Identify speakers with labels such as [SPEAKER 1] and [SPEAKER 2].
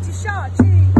[SPEAKER 1] 就下去